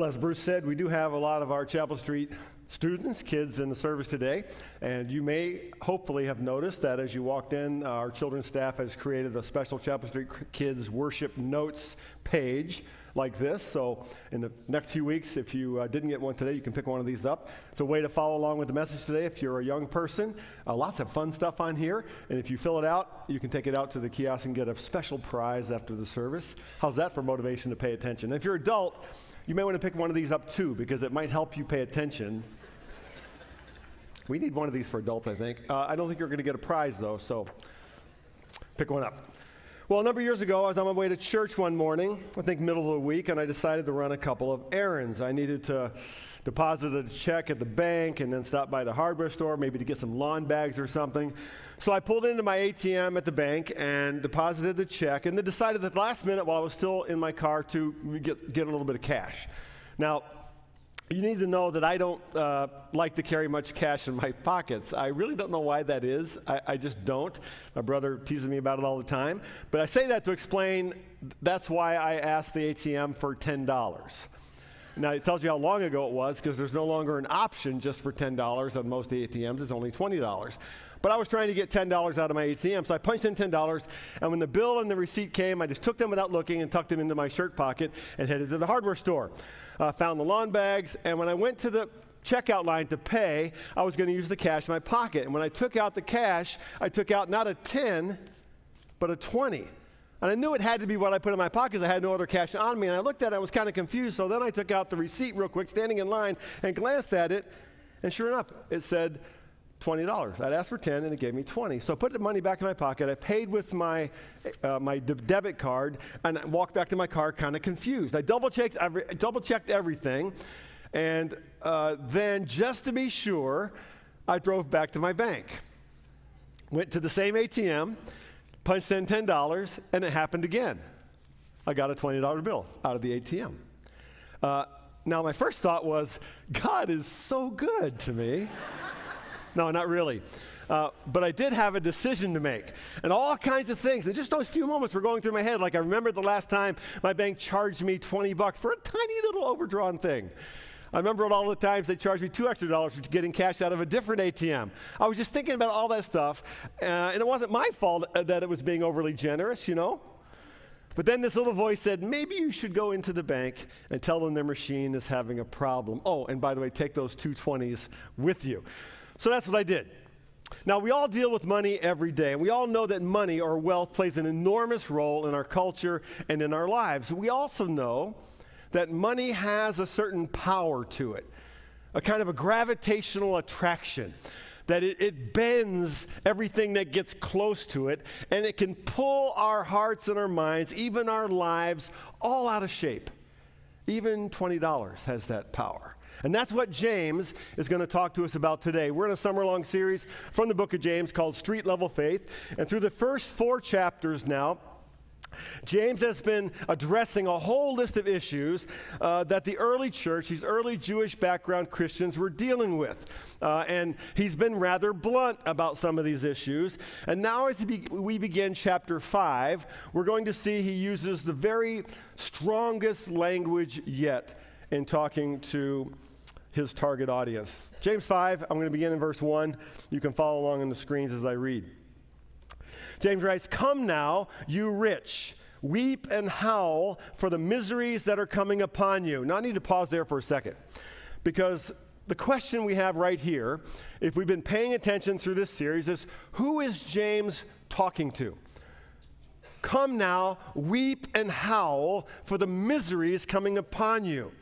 Well, as Bruce said, we do have a lot of our Chapel Street students, kids in the service today. And you may hopefully have noticed that as you walked in, our children's staff has created a special Chapel Street Kids Worship Notes page like this. So, in the next few weeks, if you uh, didn't get one today, you can pick one of these up. It's a way to follow along with the message today if you're a young person. Uh, lots of fun stuff on here. And if you fill it out, you can take it out to the kiosk and get a special prize after the service. How's that for motivation to pay attention? If you're an adult, you may want to pick one of these up too because it might help you pay attention. we need one of these for adults, I think. Uh, I don't think you're going to get a prize though, so pick one up. Well, a number of years ago, I was on my way to church one morning, I think middle of the week, and I decided to run a couple of errands. I needed to deposit a check at the bank and then stop by the hardware store, maybe to get some lawn bags or something. So I pulled into my ATM at the bank and deposited the check, and then decided at the last minute while I was still in my car to get, get a little bit of cash. Now, you need to know that I don't uh, like to carry much cash in my pockets. I really don't know why that is. I, I, just don't. My brother teases me about it all the time. But I say that to explain that's why I asked the ATM for $10. Now, it tells you how long ago it was because there's no longer an option just for $10 on most ATMs. It's only $20. But I was trying to get $10 out of my ATM, so I punched in $10, and when the bill and the receipt came, I just took them without looking and tucked them into my shirt pocket and headed to the hardware store. Uh, found the lawn bags, and when I went to the checkout line to pay, I was going to use the cash in my pocket. And when I took out the cash, I took out not a 10, but a 20. And I knew it had to be what I put in my pocket because I had no other cash on me. And I looked at it, I was kind of confused. So then I took out the receipt real quick, standing in line, and glanced at it. And sure enough, it said $20. I'd asked for 10 and it gave me 20. So I put the money back in my pocket. I paid with my, uh, my de- debit card and I walked back to my car kind of confused. I double checked, every, double checked everything. And uh, then, just to be sure, I drove back to my bank. Went to the same ATM, punched in $10, and it happened again. I got a $20 bill out of the ATM. Uh, now, my first thought was, God is so good to me. No, not really. Uh, but I did have a decision to make, and all kinds of things. And just those few moments were going through my head. Like I remember the last time my bank charged me 20 bucks for a tiny little overdrawn thing. I remember all the times they charged me two extra dollars for getting cash out of a different ATM. I was just thinking about all that stuff, uh, and it wasn't my fault uh, that it was being overly generous, you know. But then this little voice said, maybe you should go into the bank and tell them their machine is having a problem. Oh, and by the way, take those two 20s with you. So that's what I did. Now, we all deal with money every day, and we all know that money or wealth plays an enormous role in our culture and in our lives. We also know that money has a certain power to it, a kind of a gravitational attraction, that it, it bends everything that gets close to it, and it can pull our hearts and our minds, even our lives, all out of shape. Even $20 has that power. And that's what James is going to talk to us about today. We're in a summer long series from the book of James called Street Level Faith. And through the first four chapters now, James has been addressing a whole list of issues uh, that the early church, these early Jewish background Christians, were dealing with. Uh, and he's been rather blunt about some of these issues. And now, as we begin chapter 5, we're going to see he uses the very strongest language yet in talking to his target audience. James 5, I'm going to begin in verse 1. You can follow along on the screens as I read. James writes, Come now, you rich, weep and howl for the miseries that are coming upon you. Now, I need to pause there for a second because the question we have right here, if we've been paying attention through this series, is who is James talking to? Come now, weep and howl for the miseries coming upon you.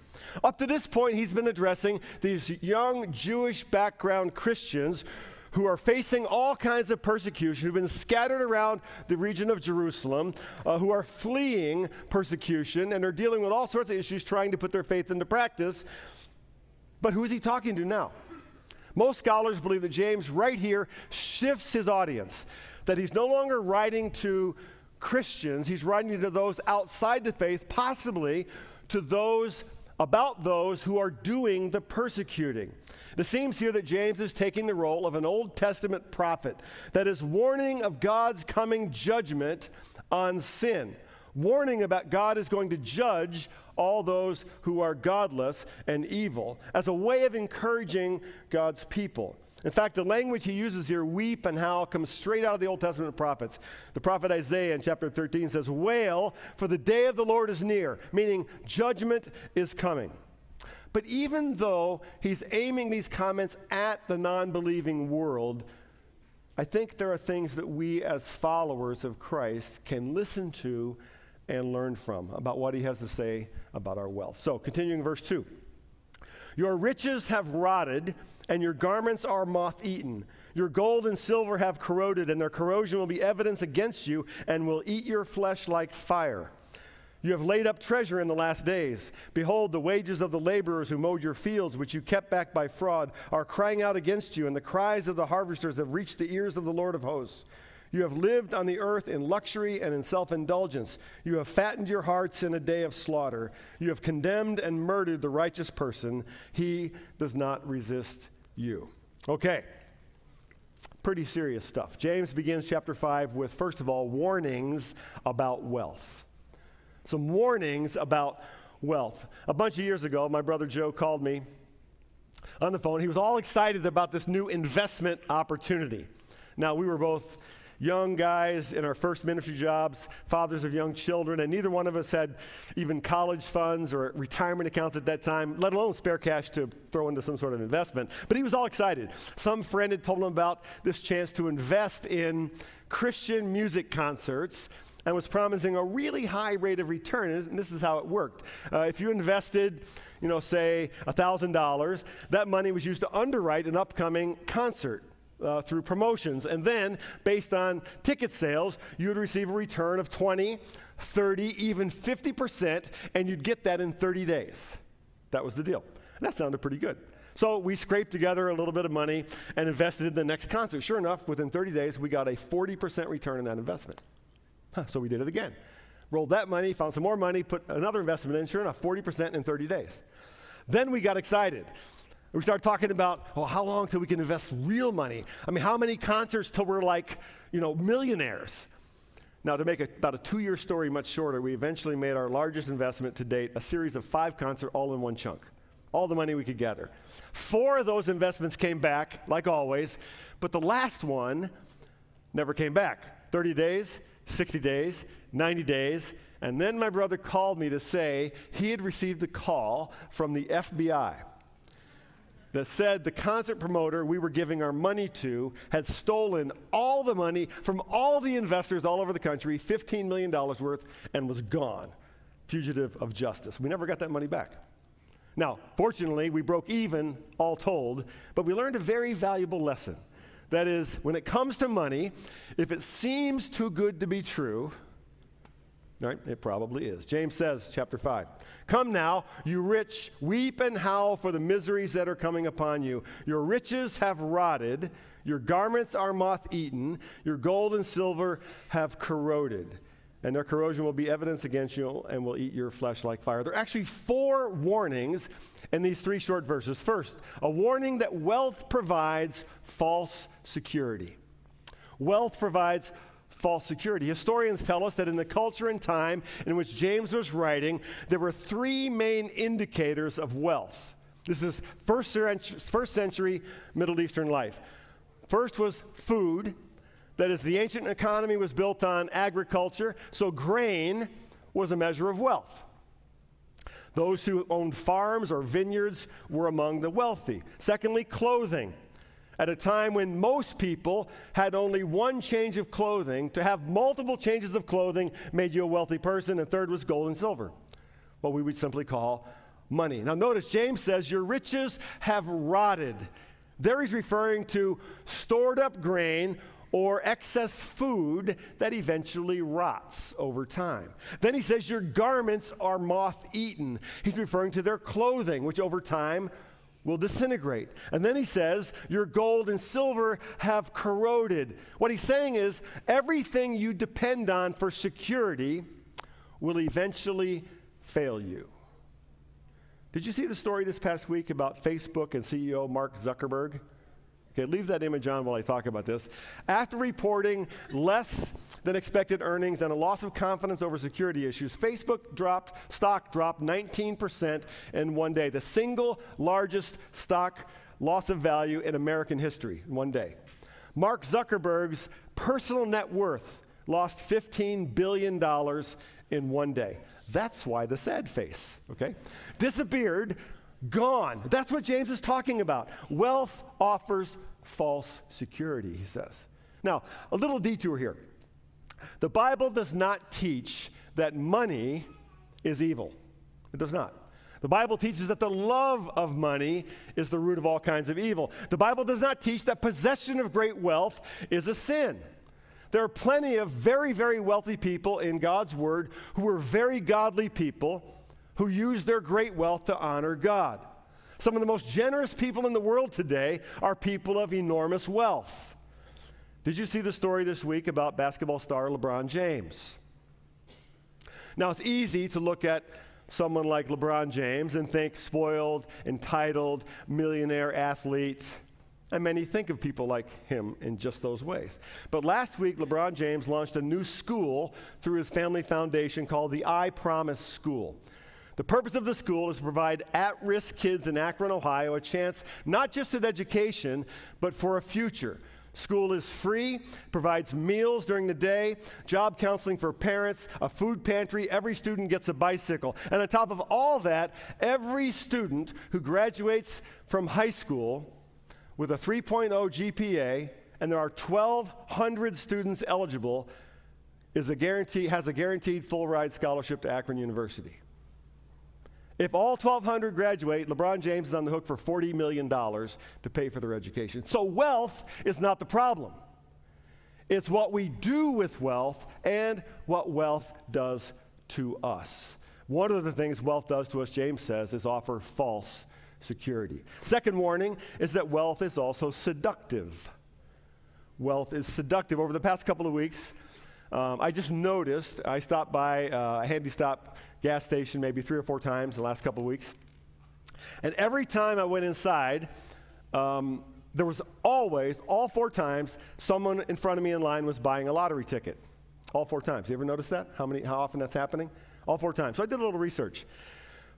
Up to this point, he's been addressing these young Jewish background Christians who are facing all kinds of persecution, who've been scattered around the region of Jerusalem, uh, who are fleeing persecution, and are dealing with all sorts of issues trying to put their faith into practice. But who is he talking to now? Most scholars believe that James, right here, shifts his audience, that he's no longer writing to Christians, he's writing to those outside the faith, possibly to those about those who are doing the persecuting. It seems here that James is taking the role of an Old Testament prophet that is warning of God's coming judgment on sin, warning about God is going to judge all those who are godless and evil as a way of encouraging God's people. In fact, the language he uses here, weep and howl, comes straight out of the Old Testament prophets. The prophet Isaiah in chapter 13 says, Wail, for the day of the Lord is near, meaning judgment is coming. But even though he's aiming these comments at the non believing world, I think there are things that we as followers of Christ can listen to and learn from about what he has to say about our wealth. So, continuing verse 2 Your riches have rotted, and your garments are moth eaten. Your gold and silver have corroded, and their corrosion will be evidence against you and will eat your flesh like fire. You have laid up treasure in the last days. Behold, the wages of the laborers who mowed your fields, which you kept back by fraud, are crying out against you, and the cries of the harvesters have reached the ears of the Lord of hosts. You have lived on the earth in luxury and in self indulgence. You have fattened your hearts in a day of slaughter. You have condemned and murdered the righteous person. He does not resist you. Okay. Pretty serious stuff. James begins chapter 5 with, first of all, warnings about wealth some warnings about wealth. A bunch of years ago, my brother Joe called me on the phone. He was all excited about this new investment opportunity. Now, we were both young guys in our first ministry jobs, fathers of young children, and neither one of us had even college funds or retirement accounts at that time, let alone spare cash to throw into some sort of investment. But he was all excited. Some friend had told him about this chance to invest in Christian music concerts and was promising a really high rate of return. And this is how it worked. Uh, if you invested, you know, say $1,000, that money was used to underwrite an upcoming concert. Uh, through promotions. And then, based on ticket sales, you would receive a return of 20, 30, even 50%, and you'd get that in 30 days. That was the deal. And that sounded pretty good. So we scraped together a little bit of money and invested in the next concert. Sure enough, within 30 days, we got a 40% return on that investment. So we did it again. Rolled that money, found some more money, put another investment in, sure enough, 40% in 30 days. Then we got excited. We started talking about, well, how long till we can invest real money? I mean, how many concerts till we're like, you know, millionaires? Now, to make a, about a two year story much shorter, we eventually made our largest investment to date, a series of five concerts all in one chunk. All the money we could gather. Four of those investments came back, like always, but the last one never came back. 30 days, 60 days, 90 days, and then my brother called me to say he had received a call from the FBI that said the concert promoter we were giving our money to had stolen all the money from all the investors all over the country, $15 million worth, and was gone, fugitive of justice. We never got that money back. Now, fortunately, we broke even, all told, but we learned a very valuable lesson. That is, when it comes to money, if it seems too good to be true, right, it probably is. James says, chapter 5, Come now, you rich, weep and howl for the miseries that are coming upon you. Your riches have rotted, your garments are moth eaten, your gold and silver have corroded and their corrosion will be evidence against you and will eat your flesh like fire. There are actually four warnings in these three short verses. First, a warning that wealth provides false security. Wealth provides false security. Historians tell us that in the culture and time in which James was writing, there were three main indicators of wealth. This is first century, first century Middle Eastern life. First was food, that is, the ancient economy was built on agriculture, so grain was a measure of wealth. Those who owned farms or vineyards were among the wealthy. Secondly, clothing. At a time when most people had only one change of clothing, to have multiple changes of clothing made you a wealthy person. And third was gold and silver, what we would simply call money. Now, notice James says, Your riches have rotted. There he's referring to stored up grain or excess food that eventually rots over time. Then he says, Your garments are moth eaten. He's referring to their clothing, which over time will disintegrate. And then he says, Your gold and silver have corroded. What he's saying is, everything you depend on for security will eventually fail you. Did you see the story this past week about Facebook and CEO Mark Zuckerberg? Okay, leave that image on while I talk about this. After reporting less than expected earnings and a loss of confidence over security issues, Facebook dropped stock dropped 19% in one day, the single largest stock loss of value in American history in one day. Mark Zuckerberg's personal net worth lost $15 billion in one day. That's why the sad face, okay? Disappeared, gone. That's what James is talking about. Wealth offers false security, he says. Now, a little detour here. The Bible does not teach that money is evil. It does not. The Bible teaches that the love of money is the root of all kinds of evil. The Bible does not teach that possession of great wealth is a sin. There are plenty of very, very wealthy people in God's Word who are very godly people who use their great wealth to honor God. Some of the most generous people in the world today are people of enormous wealth. Did you see the story this week about basketball star LeBron James? Now, it's easy to look at someone like LeBron James and think spoiled, entitled, millionaire athlete. And many think of people like him in just those ways. But last week, LeBron James launched a new school through his family foundation called the I Promise School. The purpose of the school is to provide at risk kids in Akron, Ohio, a chance not just at education, but for a future. School is free, provides meals during the day, job counseling for parents, a food pantry. Every student gets a bicycle. And on top of all that, every student who graduates from high school with a 3.0 GPA, and there are 1,200 students eligible, is a guarantee, has a guaranteed full ride scholarship to Akron University. If all 1,200 graduate, LeBron James is on the hook for $40 million to pay for their education. So wealth is not the problem. It's what we do with wealth and what wealth does to us. One of the things wealth does to us, James says, is offer false security. Second warning is that wealth is also seductive. Wealth is seductive. Over the past couple of weeks, um, I just noticed, I stopped by uh, a handy stop gas station maybe three or four times in the last couple of weeks. And every time I went inside, um, there was always, all four times, someone in front of me in line was buying a lottery ticket. All four times. You ever notice that? How many? How often that's happening? All four times. So I did a little research.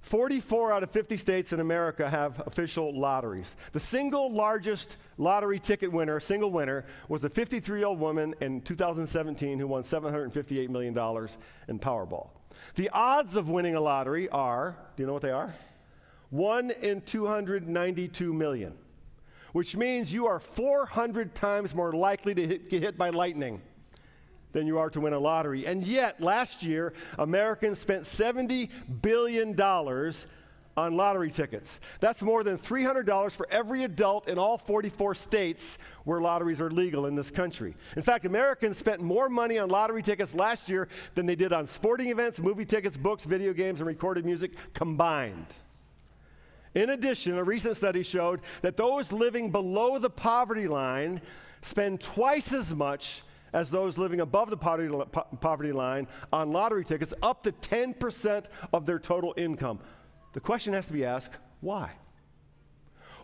44 out of 50 states in America have official lotteries. The single largest lottery ticket winner, single winner, was a 53 year old woman in 2017 who won $758 million in Powerball. The odds of winning a lottery are do you know what they are? 1 in 292 million, which means you are 400 times more likely to hit, get hit by lightning than you are to win a lottery. And yet, last year, Americans spent $70 billion on lottery tickets. That's more than $300 for every adult in all 44 states where lotteries are legal in this country. In fact, Americans spent more money on lottery tickets last year than they did on sporting events, movie tickets, books, video games, and recorded music combined. In addition, a recent study showed that those living below the poverty line spend twice as much as those living above the poverty, line on lottery tickets, up to 10% of their total income. The question has to be asked why?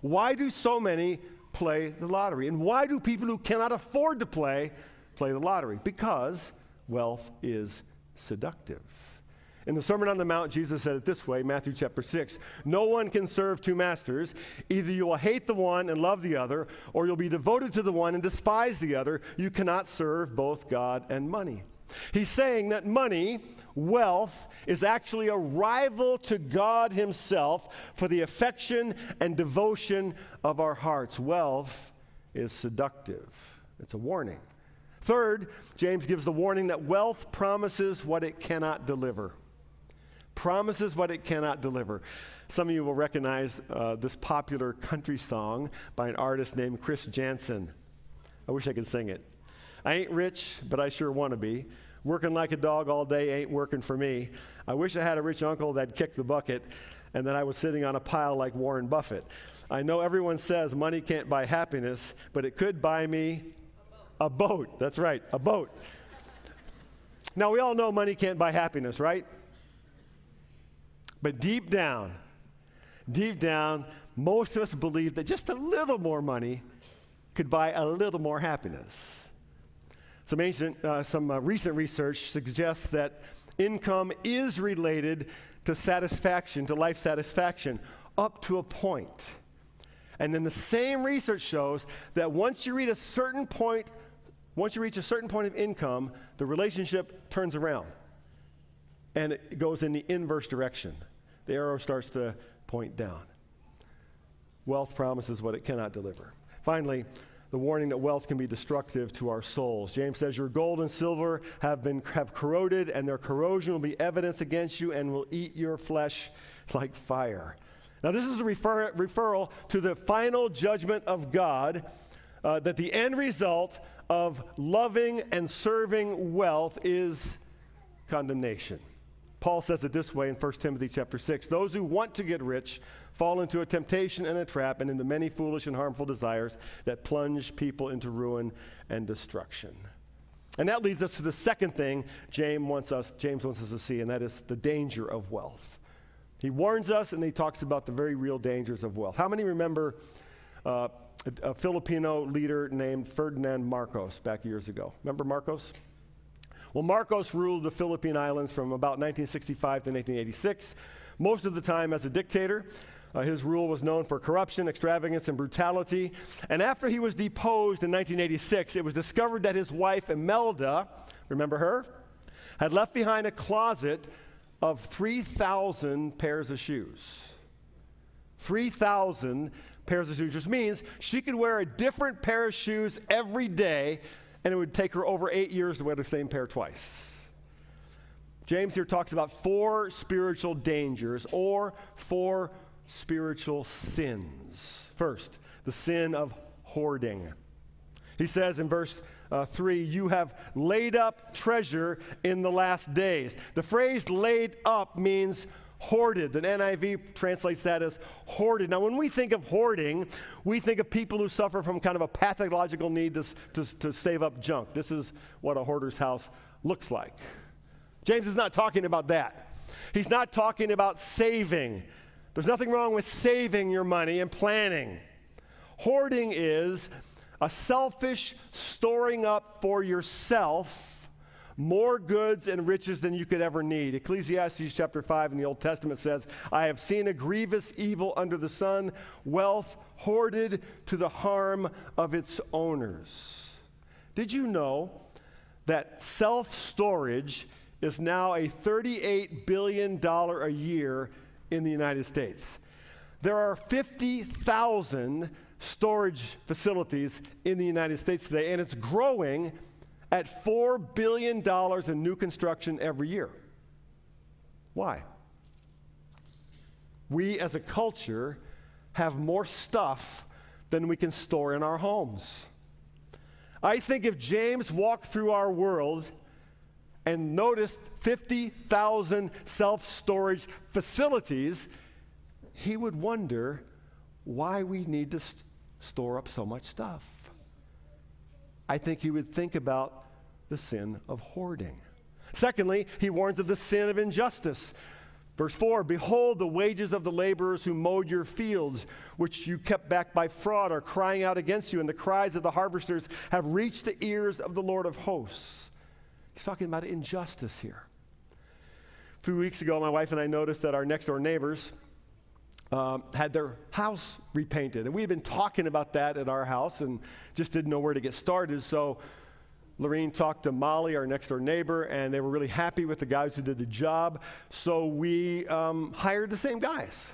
Why do so many play the lottery? And why do people who cannot afford to play play the lottery? Because wealth is seductive. In the Sermon on the Mount, Jesus said it this way Matthew chapter 6 No one can serve two masters. Either you will hate the one and love the other, or you'll be devoted to the one and despise the other. You cannot serve both God and money. He's saying that money, wealth, is actually a rival to God Himself for the affection and devotion of our hearts. Wealth is seductive, it's a warning. Third, James gives the warning that wealth promises what it cannot deliver promises what it cannot deliver. Some of you will recognize uh, this popular country song by an artist named Chris Janson. I wish I could sing it. I ain't rich, but I sure want to be. Working like a dog all day ain't working for me. I wish I had a rich uncle that kicked the bucket and that I was sitting on a pile like Warren Buffett. I know everyone says money can't buy happiness, but it could buy me a boat. A boat. That's right, a boat. Now, we all know money can't buy happiness, right? But deep down, deep down, most of us believe that just a little more money could buy a little more happiness. Some, ancient, uh, some uh, recent research suggests that income is related to satisfaction, to life satisfaction, up to a point. And then the same research shows that once you reach a certain point, once you reach a certain point of income, the relationship turns around and it goes in the inverse direction. The arrow starts to point down. Wealth promises what it cannot deliver. Finally, the warning that wealth can be destructive to our souls. James says, Your gold and silver have been have corroded, and their corrosion will be evidence against you and will eat your flesh like fire. Now, this is a refer- referral to the final judgment of God, uh, that the end result of loving and serving wealth is condemnation. Paul says it this way in 1 Timothy chapter 6 Those who want to get rich fall into a temptation and a trap and into many foolish and harmful desires that plunge people into ruin and destruction. And that leads us to the second thing James wants us, James wants us to see, and that is the danger of wealth. He warns us and he talks about the very real dangers of wealth. How many remember uh, a, a Filipino leader named Ferdinand Marcos back years ago? Remember Marcos? Well, Marcos ruled the Philippine Islands from about 1965 to 1986, most of the time as a dictator. Uh, his rule was known for corruption, extravagance, and brutality. And after he was deposed in 1986, it was discovered that his wife, Imelda, remember her, had left behind a closet of 3,000 pairs of shoes. 3,000 pairs of shoes, which means she could wear a different pair of shoes every day, and it would take her over eight years to wear the same pair twice. James here talks about four spiritual dangers or four spiritual sins. First, the sin of hoarding. He says in verse uh, 3, You have laid up treasure in the last days. The phrase laid up means hoarded. The NIV translates that as hoarded. Now, when we think of hoarding, we think of people who suffer from kind of a pathological need to, to, to save up junk. This is what a hoarder's house looks like. James is not talking about that. He's not talking about saving. There's nothing wrong with saving your money and planning. Hoarding is a selfish storing up for yourself more goods and riches than you could ever need. Ecclesiastes chapter 5 in the Old Testament says, I have seen a grievous evil under the sun, wealth hoarded to the harm of its owners. Did you know that self storage is now a $38 billion a year in the United States. There are 50,000 storage facilities in the United States today, and it's growing at $4 billion in new construction every year. Why? We as a culture have more stuff than we can store in our homes. I think if James walked through our world, and noticed 50,000 self storage facilities, he would wonder why we need to st- store up so much stuff. I think he would think about the sin of hoarding. Secondly, he warns of the sin of injustice. Verse 4 Behold, the wages of the laborers who mowed your fields, which you kept back by fraud, are crying out against you, and the cries of the harvesters have reached the ears of the Lord of hosts. He's talking about injustice here. A few weeks ago, my wife and I noticed that our next door neighbors um, had their house repainted. And we had been talking about that at our house and just didn't know where to get started. So Lorene talked to Molly, our next door neighbor, and they were really happy with the guys who did the job. So we um, hired the same guys.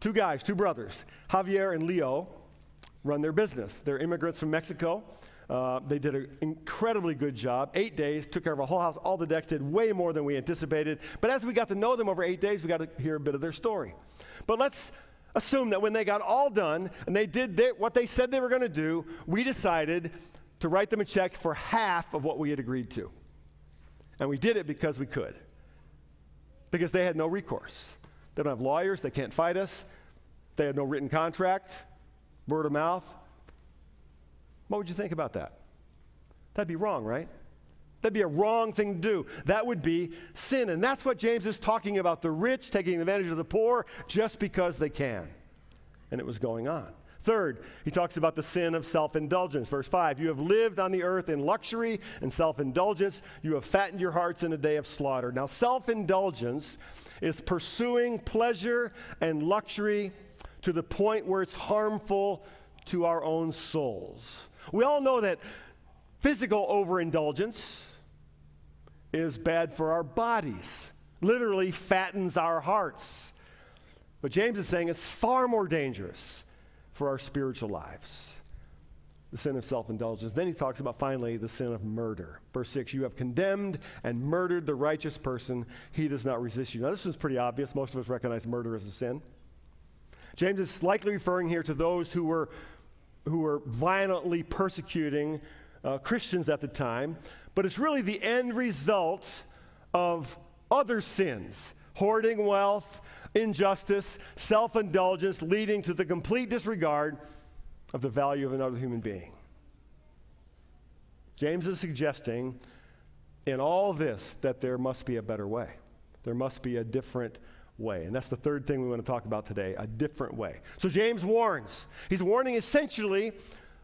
Two guys, two brothers. Javier and Leo run their business. They're immigrants from Mexico. Uh, they did an incredibly good job. Eight days, took care of a whole house. All the decks did way more than we anticipated. But as we got to know them over eight days, we got to hear a bit of their story. But let's assume that when they got all done and they did their, what they said they were going to do, we decided to write them a check for half of what we had agreed to. And we did it because we could. Because they had no recourse. They don't have lawyers, they can't fight us, they had no written contract, word of mouth. What would you think about that? That'd be wrong, right? That'd be a wrong thing to do. That would be sin. And that's what James is talking about the rich taking advantage of the poor just because they can. And it was going on. Third, he talks about the sin of self indulgence. Verse 5 You have lived on the earth in luxury and self indulgence. You have fattened your hearts in a day of slaughter. Now, self indulgence is pursuing pleasure and luxury to the point where it's harmful to our own souls. We all know that physical overindulgence is bad for our bodies, literally fattens our hearts. But James is saying it's far more dangerous for our spiritual lives. The sin of self indulgence. Then he talks about finally the sin of murder. Verse 6 You have condemned and murdered the righteous person. He does not resist you. Now, this is pretty obvious. Most of us recognize murder as a sin. James is likely referring here to those who were, who were violently persecuting uh, Christians at the time, but it's really the end result of other sins hoarding wealth, injustice, self indulgence, leading to the complete disregard of the value of another human being. James is suggesting in all this that there must be a better way. There must be a different way. And that's the third thing we want to talk about today a different way. So James warns. He's warning essentially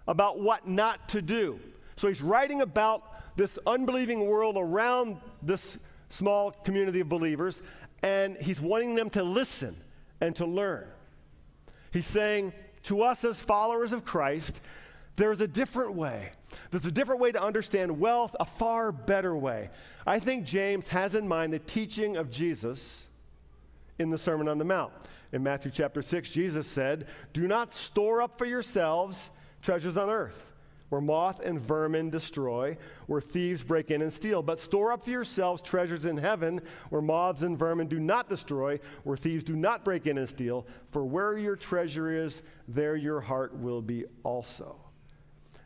about what not to do. So he's writing about this unbelieving world around this small community of believers and he's wanting them to listen and to learn. He's saying to us as followers of Christ, there's a different way. There's a different way to understand wealth, a far better way. I think James has in mind the teaching of Jesus in the Sermon on the Mount. In Matthew chapter 6, Jesus said, Do not store up for yourselves treasures on earth where moth and vermin destroy, where thieves break in and steal. But store up for yourselves treasures in heaven, where moths and vermin do not destroy, where thieves do not break in and steal. For where your treasure is, there your heart will be also.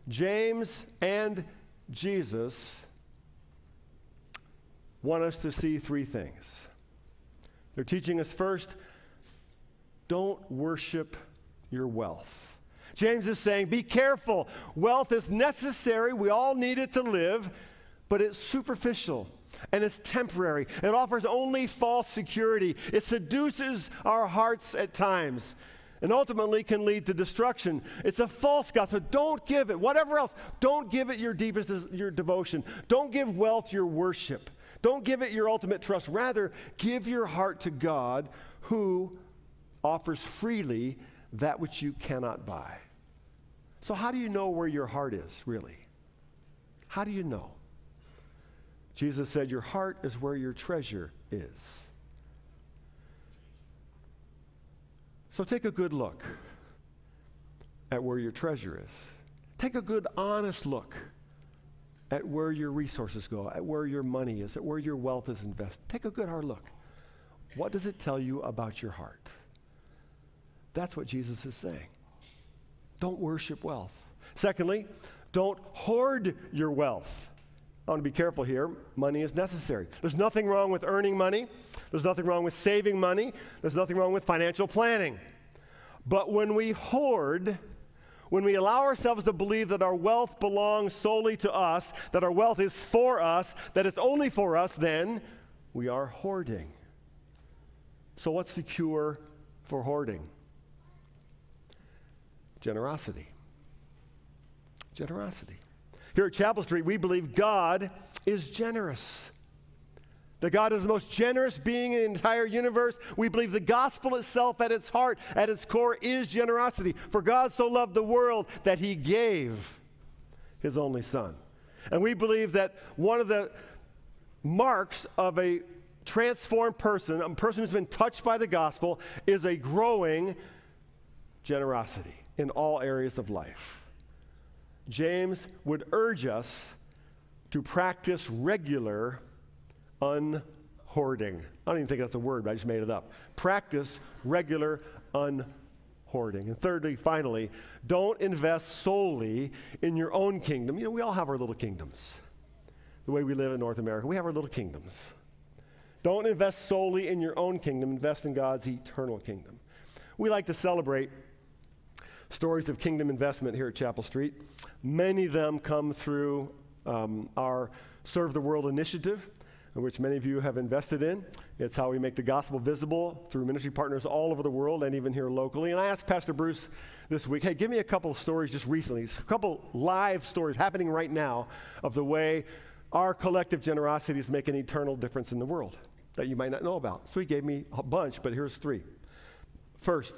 James and Jesus want us to see three things. They're teaching us first don't worship your wealth. James is saying, be careful. Wealth is necessary. We all need it to live, but it's superficial and it's temporary. It offers only false security. It seduces our hearts at times and ultimately can lead to destruction. It's a false gospel. Don't give it, whatever else, don't give it your deepest your devotion. Don't give wealth your worship. Don't give it your ultimate trust. Rather, give your heart to God who offers freely that which you cannot buy. So, how do you know where your heart is, really? How do you know? Jesus said, Your heart is where your treasure is. So, take a good look at where your treasure is. Take a good, honest look at where your resources go, at where your money is, at where your wealth is invested. Take a good, hard look. What does it tell you about your heart? That's what Jesus is saying. Don't worship wealth. Secondly, don't hoard your wealth. I want to be careful here. Money is necessary. There's nothing wrong with earning money. There's nothing wrong with saving money. There's nothing wrong with financial planning. But when we hoard, when we allow ourselves to believe that our wealth belongs solely to us, that our wealth is for us, that it's only for us, then we are hoarding. So, what's the cure for hoarding? Generosity. Generosity. Here at Chapel Street, we believe God is generous. That God is the most generous being in the entire universe. We believe the gospel itself, at its heart, at its core, is generosity. For God so loved the world that he gave his only Son. And we believe that one of the marks of a transformed person, a person who's been touched by the gospel, is a growing generosity in all areas of life. James would urge us to practice regular unhoarding. I don't even think that's a word, but I just made it up. Practice regular unhoarding. And thirdly, finally, don't invest solely in your own kingdom. You know, we all have our little kingdoms. The way we live in North America, we have our little kingdoms. Don't invest solely in your own kingdom, invest in God's eternal kingdom. We like to celebrate stories of kingdom investment here at Chapel Street. Many of them come through um, our Serve the World initiative. Which many of you have invested in. It's how we make the gospel visible through ministry partners all over the world and even here locally. And I asked Pastor Bruce this week, hey, give me a couple stories just recently, a couple live stories happening right now of the way our collective generosity is making an eternal difference in the world that you might not know about. So he gave me a bunch, but here's three. First,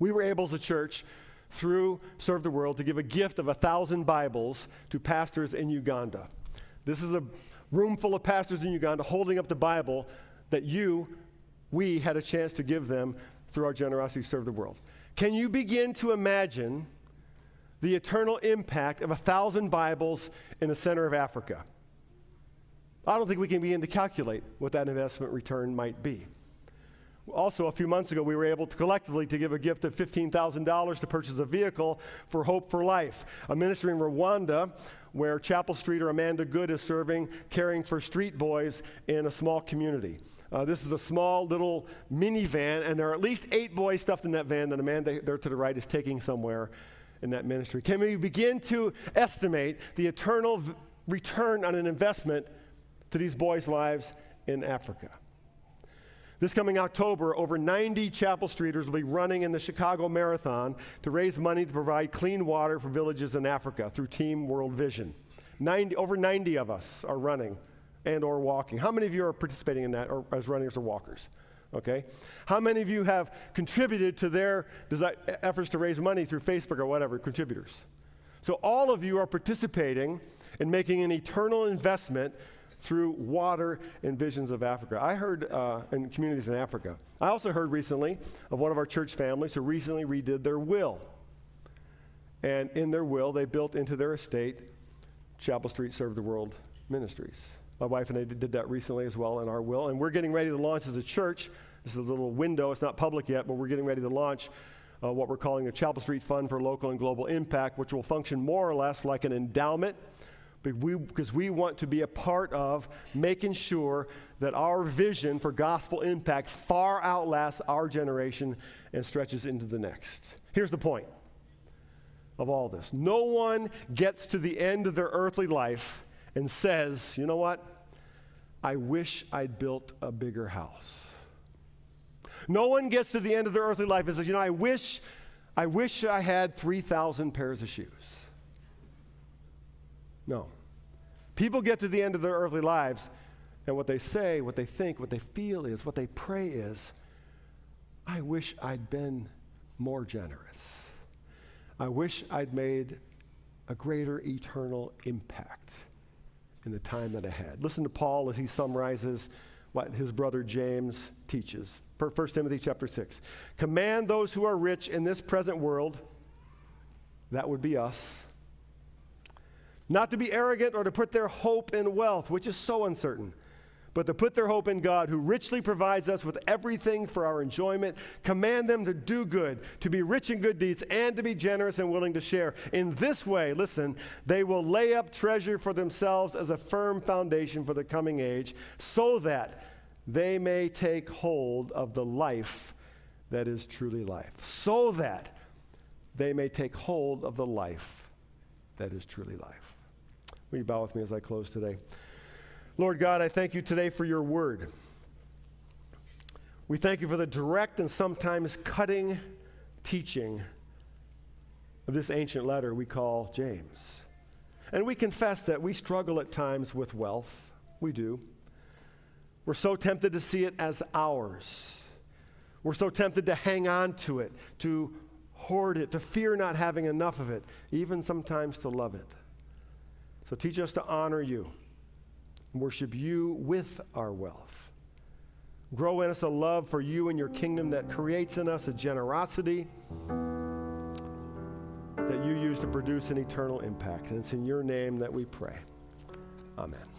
we were able as a church through Serve the World to give a gift of a thousand Bibles to pastors in Uganda. This is a room full of pastors in Uganda holding up the Bible that you, we had a chance to give them through our generosity to serve the world. Can you begin to imagine the eternal impact of a thousand Bibles in the center of Africa? I don't think we can begin to calculate what that investment return might be. Also, a few months ago, we were able to collectively to give a gift of $15,000 to purchase a vehicle for Hope for Life, a ministry in Rwanda where Chapel Street or Amanda Good is serving, caring for street boys in a small community. Uh, this is a small little minivan, and there are at least eight boys stuffed in that van that Amanda, there to the right, is taking somewhere in that ministry. Can we begin to estimate the eternal v- return on an investment to these boys' lives in Africa? This coming October, over 90 Chapel Streeters will be running in the Chicago Marathon to raise money to provide clean water for villages in Africa through Team World Vision. 90, over 90 of us are running and or walking. How many of you are participating in that or as runners or walkers? Okay. How many of you have contributed to their desi- efforts to raise money through Facebook or whatever, contributors? So all of you are participating in making an eternal investment through water and visions of Africa. I heard uh, in communities in Africa. I also heard recently of one of our church families who recently redid their will. And in their will, they built into their estate Chapel Street Serve the World Ministries. My wife and I did that recently as well in our will. And we're getting ready to launch as a church. This is a little window, it's not public yet, but we're getting ready to launch uh, what we're calling the Chapel Street Fund for Local and Global Impact, which will function more or less like an endowment because we want to be a part of making sure that our vision for gospel impact far outlasts our generation and stretches into the next. Here's the point of all this no one gets to the end of their earthly life and says, you know what? I wish I'd built a bigger house. No one gets to the end of their earthly life and says, you know, I wish, I wish I had 3,000 pairs of shoes. No. People get to the end of their earthly lives, and what they say, what they think, what they feel is, what they pray is, I wish I'd been more generous. I wish I'd made a greater eternal impact in the time that I had. Listen to Paul as he summarizes what his brother James teaches. 1 Timothy chapter 6. Command those who are rich in this present world, that would be us, not to be arrogant or to put their hope in wealth, which is so uncertain, but to put their hope in God, who richly provides us with everything for our enjoyment. Command them to do good, to be rich in good deeds, and to be generous and willing to share. In this way, listen, they will lay up treasure for themselves as a firm foundation for the coming age, so that they may take hold of the life that is truly life. So that they may take hold of the life that is truly life. Will you bow with me as I close today? Lord God, I thank you today for your word. We thank you for the direct and sometimes cutting teaching of this ancient letter we call James. And we confess that we struggle at times with wealth. We do. We're so tempted to see it as ours. We're so tempted to hang on to it, to hoard it, to fear not having enough of it, even sometimes to love it. So teach us to honor you, worship you with our wealth. Grow in us a love for you and your kingdom that creates in us a generosity that you use to produce an eternal impact. And it's in your name that we pray. Amen.